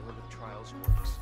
Island of Trials works.